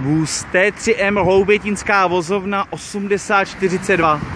Vůz T3M Hloubětinská vozovna 8042.